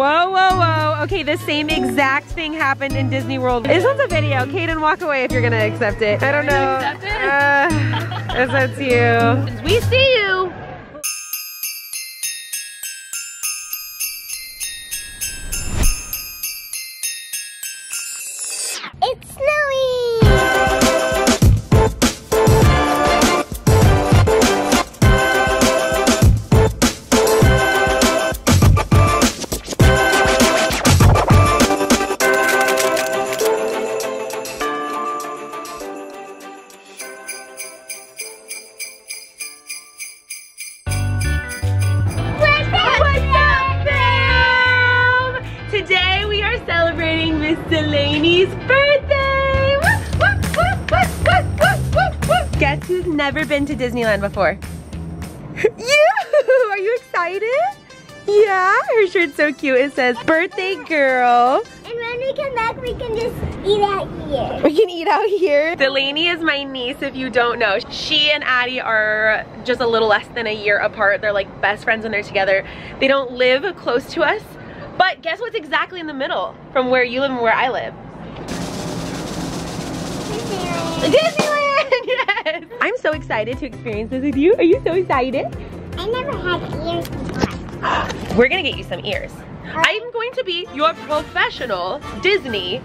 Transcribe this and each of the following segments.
Whoa, whoa, whoa. Okay, the same exact thing happened in Disney World. This one's a video. Kaden, walk away if you're gonna accept it. I don't know. Accept it? Uh, guess that's you. We see you. Disneyland before? you! Are you excited? Yeah, her shirt's so cute. It says birthday girl. And when we come back, we can just eat out here. We can eat out here. Delaney is my niece if you don't know. She and Addie are just a little less than a year apart. They're like best friends when they're together. They don't live close to us. But guess what's exactly in the middle from where you live and where I live? Disneyland! Yes! I'm so excited to experience this with you. Are you so excited? I never had ears before. We're gonna get you some ears. I'm going to be your professional Disney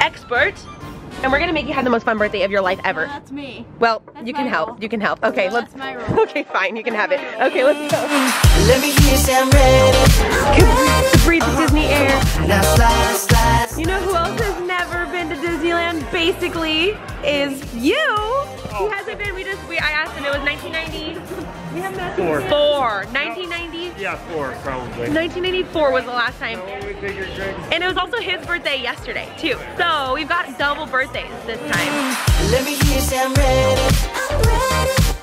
expert and we're gonna make you have the most fun birthday of your life ever. That's me. Well, That's you can my help. role. You can help. Okay, No, let's. that's my role. Okay, fine. You can have it. Okay, let's go. Let me hear you say I'm ready. To breathe the Disney air. Now slide, slide, You know who else has never been to Disneyland? Basically, is you. He hasn't been. We just. We. I asked him. It was 1990. We have not Four. Four. 1990. Yeah, four probably. 1994 was the last time. We figured drink. And it was also his birthday yesterday, too. So we've got double birthdays this time. Let me hear you say I'm ready.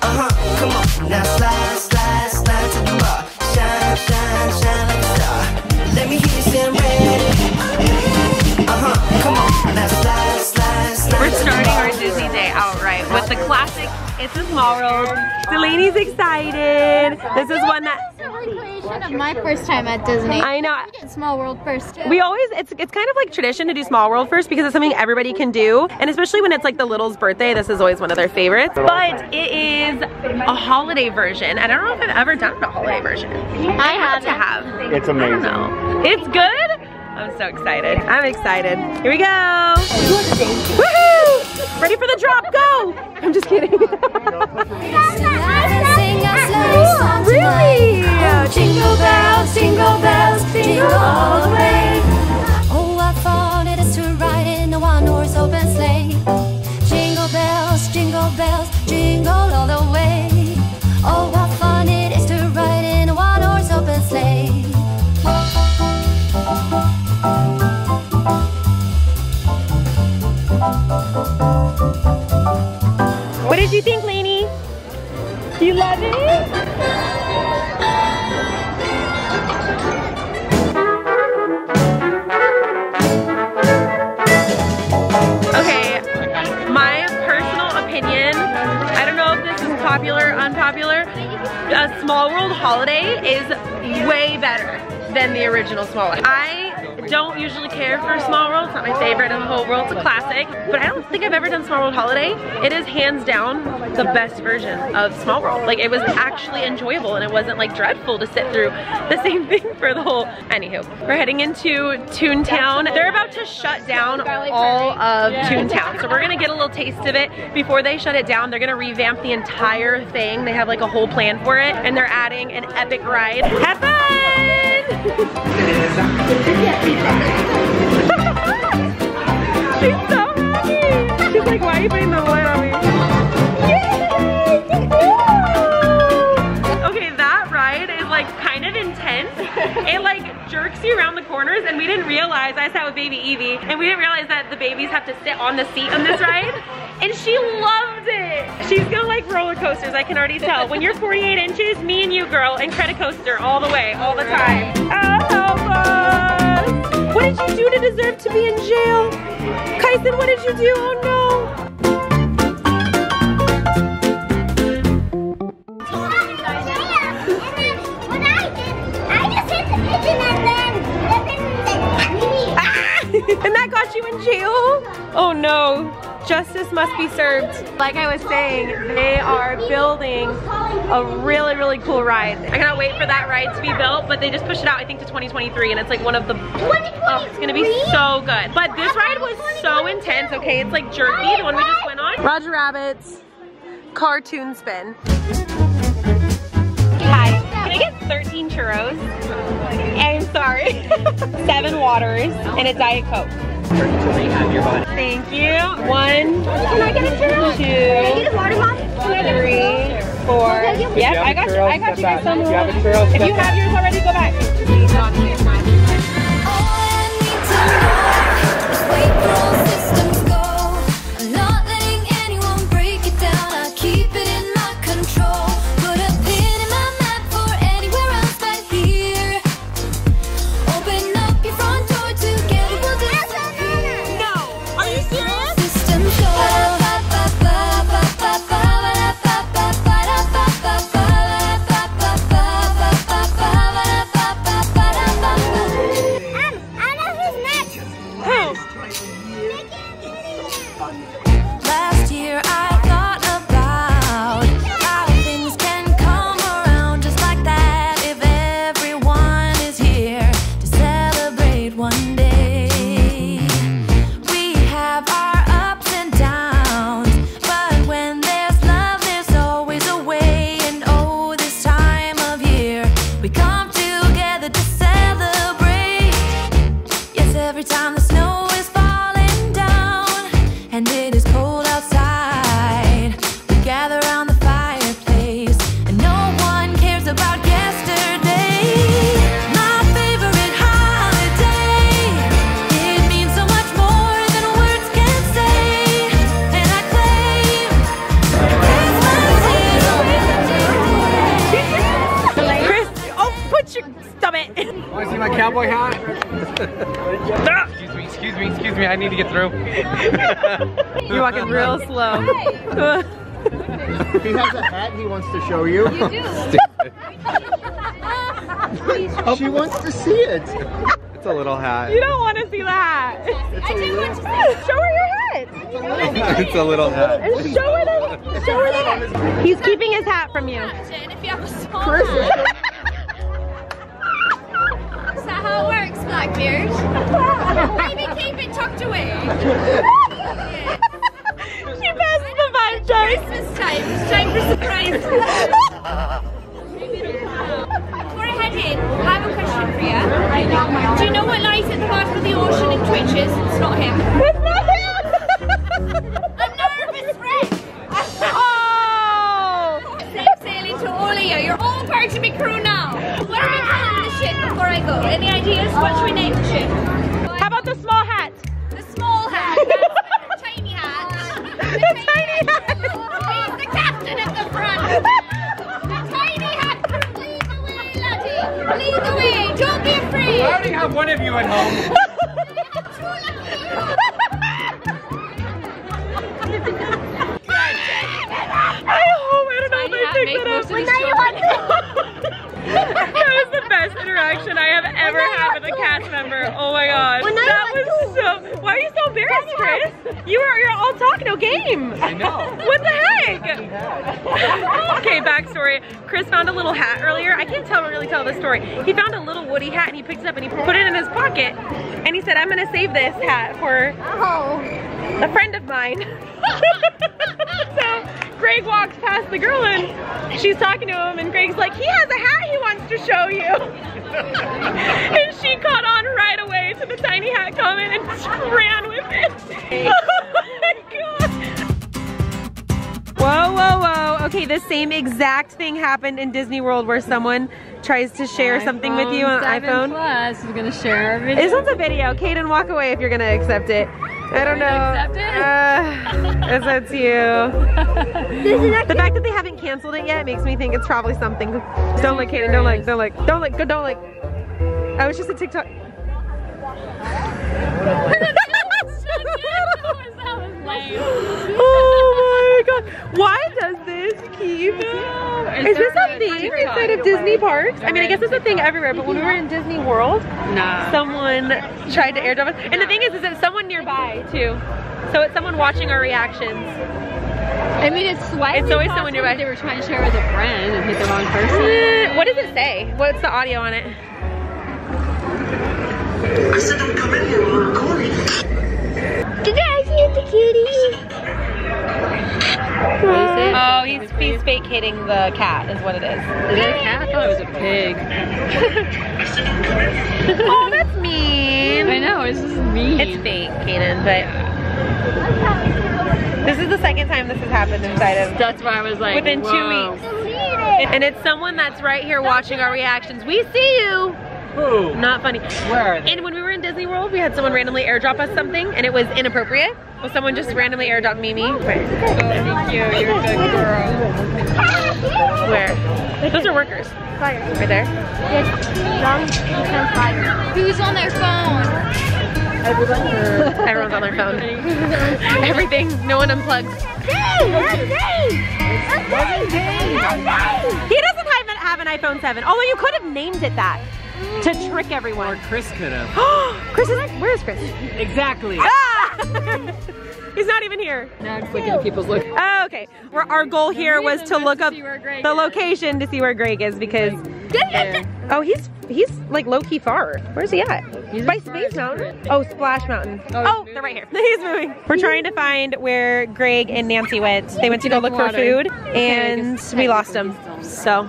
Uh huh, come on. Now slide, slide, slide to the bar. Shine, shine, shine like a star. Let me hear you say I'm ready. We're starting our Disney day outright with the classic It's a Small World. Delaney's excited. This is one that It's recreation of my first time at Disney. I know. We did Small World first. We always it's it's kind of like tradition to do Small World first because it's something everybody can do, and especially when it's like the little's birthday, this is always one of their favorites. But it is a holiday version, and I don't know if I've ever done a holiday version. I have to have. It's I don't amazing. know. It's good. I'm so excited. I'm excited. Here we go. Woohoo! Ready for the drop? Go! I'm just kidding. really? Jingle bells, jingle bells, jingle all the way. Popular unpopular, a Small World Holiday is way better than the original Small World. I don't usually care for Small World, it's not my favorite in the whole world, it's a classic, but I don't think I've ever done Small World Holiday. It is hands down the best version of Small World. Like it was actually enjoyable and it wasn't like dreadful to sit through the same thing for the whole, anywho. We're heading into Toontown. They're about to shut down all of Toontown. So we're gonna get a little taste of it before they shut it down. They're gonna revamp the entire thing. They have like a whole plan for it and they're adding an epic ride. Have fun! She's so happy. She's like, why are you putting the It like jerks you around the corners and we didn't realize, I sat with baby Evie, and we didn't realize that the babies have to sit on the seat on this ride. And she loved it. She's gonna like roller coasters, I can already tell. When you're 48 inches, me and you girl, and credit coaster all the way, all the time. Oh, help us! What did you do to deserve to be in jail? Kyson, what did you do? Oh no! In jail? Oh no, justice must be served. Like I was saying, they are building a really, really cool ride. I cannot wait for that ride to be built, but they just pushed it out, I think, to 2023, and it's like one of the, oh, it's gonna be so good. But this ride was so intense, okay? It's like Jerky, the one we just went on. Roger Rabbit's cartoon spin. Hi, can I get 13 churros? I'm sorry. Seven waters and a Diet Coke. Thank you. One, Can I get a churro? Can I get a water bottle? Can I get a three, four. Yep, I got you. I got you guys some. You have churro, If you have yours already, go back. Cowboy hat? excuse me, excuse me, excuse me. I need to get through. You're walking real slow. He has a hat he wants to show you. You do. she wants to see it. It's a little hat. you don't want to see the hat. It's a little, Show her your hat. it's a little hat. And show her the, show her the hat. He's keeping his hat from you. Chris is Is that how it works, Blackbeard? Maybe keep it tucked away. She passes the vibe check. Christmas time. It's time for surprise. Before I head in, I have a question for you. Do you know what lies at the bottom of the ocean and twitches? It's not him. It's not him. With a cast member. Oh my god. When That went was so why are you so embarrassed, Chris? You were you're all talk no game. I know. What the heck? okay, backstory. Chris found a little hat earlier. I can't tell really tell the story. He found a little Woody hat and he picked it up and he put it in his pocket and he said, I'm gonna save this hat for Oh. a friend of mine. so Greg walks past the girl and she's talking to him and Greg's like, he has a hat he wants to show you. and she caught on right away to the tiny hat comment and ran with it. oh. Whoa, whoa, whoa. Okay, the same exact thing happened in Disney World where someone tries to share something with you on an iPhone. Plus is gonna share our video. This one's a video. Kaden, walk away if you're gonna accept it. I don't know. accept it? Uh, if that's you. the fact that they haven't canceled it yet makes me think it's probably something. Don't like Kaden. Don't like. Don't like. Don't like. Don't like. Oh, I was just a TikTok. oh god. Why does this to keep. Is this a thing inside of Disney parks? I mean, I guess it's a thing everywhere, but when we were in Disney World, Nah. someone tried to airdrop us. And the thing is, is it's someone nearby too. So it's someone watching our reactions. I mean, it's slightly It's always someone nearby. They were trying to share with a friend and hit the wrong person. What does it say? What's the audio on it? Did I see the cutie? Oh, he's, he's fake hitting the cat is what it is. Is it a cat? I thought it was a pig. oh, that's mean. I know, it's just mean. It's fake, Kanan, but this is the second time this has happened inside of That's why I was like, within two weeks. And it's someone that's right here watching our reactions. We see you. Who? Not funny. Where are they? And when we were in Disney World, we had someone randomly airdrop us something, and it was inappropriate. Well, someone just randomly airdropped Mimi. Where? Oh, thank you. You're a good girl. Where? Those are workers. Fire. Right there. Who's on their phone? Everyone's on their phone. Everything. No one unplugs. He doesn't have, have an iPhone 7. Although you could have named it that to trick everyone. Or. Chris could have. Chris is where is Chris? exactly. Ah! He's not even here. Now I'm just looking at people's look. Oh, okay. We're, our goal here was to look up see the is. location to see where Greg is because There. Oh he's he's like low key far. Where's he at? He's By Space Mountain. Oh, Splash Mountain. Oh, Oh, they're right here. he's moving. We're trying to find where Greg and Nancy went. They went to go look for food and we lost them. So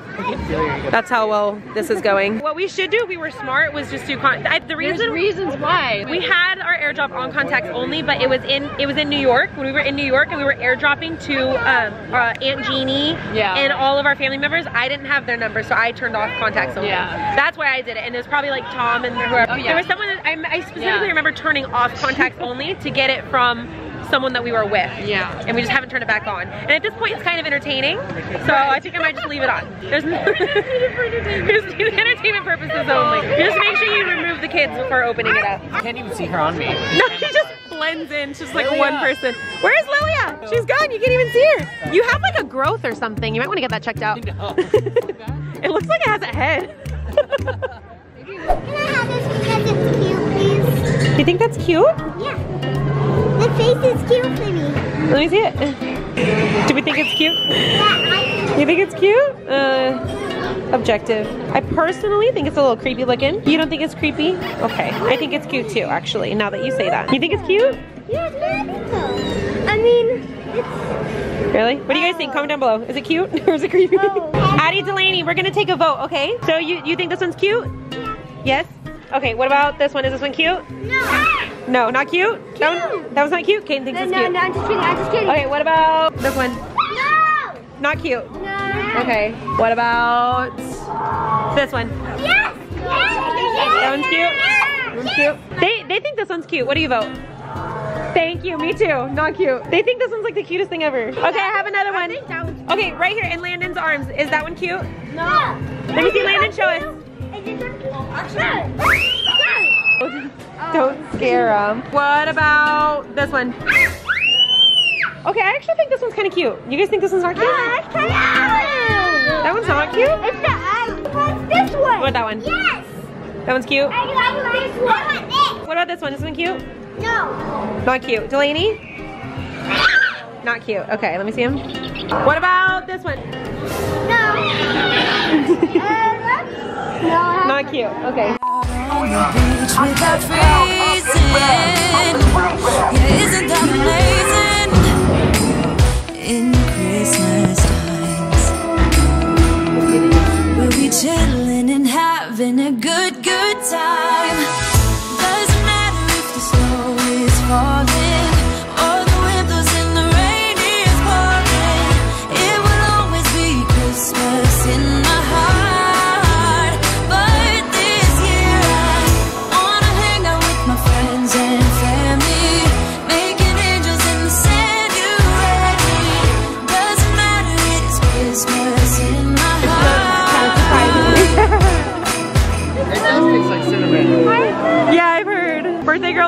that's how well this is going. What we should do if we were smart was just do con- I, the There's reasons why. we had our airdrop on contacts only, but it was in it was in New York when we were in New York and we were airdropping to um, uh, Aunt Jeannie Yeah. and all of our family members. I didn't have their number, so I turned off contacts only. Yeah. That's why I did it. And there's probably like Tom and whoever. Oh, yeah. There was someone that I, I specifically Yeah. remember turning off contacts only to get it from someone that we were with. Yeah. And we just haven't turned it back on. And at this point, it's kind of entertaining. So I think I might just leave it on. There's no Just entertainment purposes only. Just make sure you remove the kids before opening it up. I can't even see her on me. No, she just blends in. She's like Lilia. one person. Where's Lilia? She's gone. You can't even see her. You have like a growth or something. You might want to get that checked out. No. it looks like it has a head. Can I have this because it's cute, you think that's cute? Yeah. The face is cute for me. Let me see it. Do we think it's cute? Yeah, You think it's cute? Uh, objective. I personally think it's a little creepy looking. You don't think it's creepy? Okay. I think it's cute too, actually, now that you say that. You think it's cute? Yeah, it's magical. I mean, it's Really? What do you guys think? Comment down below. Is it cute or is it creepy? Oh. Addie Delaney, we're gonna take a vote, okay? So you, you think this one's cute? Yes? Okay, what about this one? Is this one cute? no. No, not cute? That, one, that one's not cute? Kaden thinks No, it's no, cute. no, no, I'm just kidding. I'm just kidding. Okay, what about this one? No. Not cute. No. Okay, what about this one? Yes. Yes. That one's cute? That one's cute? They, they think this one's cute. What do you vote? Thank you, me too. Not cute. They think this one's like the cutest thing ever. Okay, I have another one. Okay, right here in Landon's arms. Is that one cute? No. Let me see Landon show us. Is this one cute? No. Don't scare him. What about this one? Okay, I actually think this one's kind of cute. You guys think this one's not cute? That That one's not cute? It's the uh, this one? What about that one? Yes. That one's cute. I like this one. I want this. What about this one? This one cute? No. Not cute. Delaney? Not cute. Okay, let me see him. What about this one? No. uh, no. Not cute. Okay. beach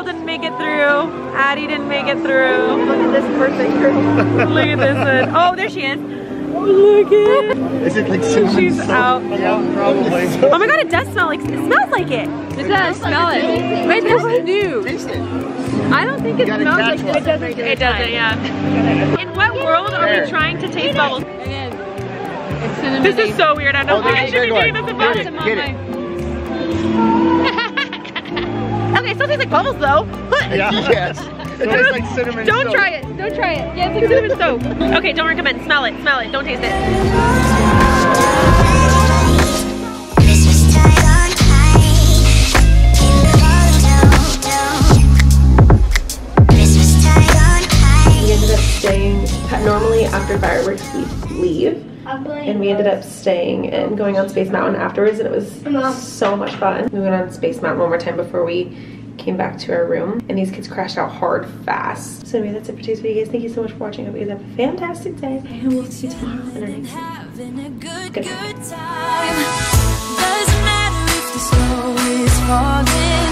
girl didn't make it through. Addie didn't make it through. Look at this birthday girl. Look at this one. Oh, there she is. Look at it. Is it like cinnamon She's soap? out. Oh yeah, probably. Oh my god, it does smell like, it smells like it. It does. Smell it. Wait, this is new. Taste it. I don't think it gotta smells like one. it doesn't. It doesn't, yeah. In what world are we trying to taste bubbles? It is. It's cinnamon. This is so weird. I don't Oh, think I should be big doing one. this in Get it, get it. Okay, still tastes like bubbles though. yeah. yes. It tastes like cinnamon Don't soap. try it. Don't try it. Yeah, it's like cinnamon soap. Okay, don't recommend. Smell it. Smell it. Don't taste it. Christmas time on high. Christmas time on high. We ended up staying. Normally, after fireworks, we leave. And we ended up staying and going on Space Mountain afterwards, and it was so much fun. We went on Space Mountain one more time before we came back to our room, and these kids crashed out hard fast. So anyway, that's it for today's video, guys. Thank you so much for watching. I hope you guys have a fantastic day, and we'll see you tomorrow in our next video. Having a good, Good good night.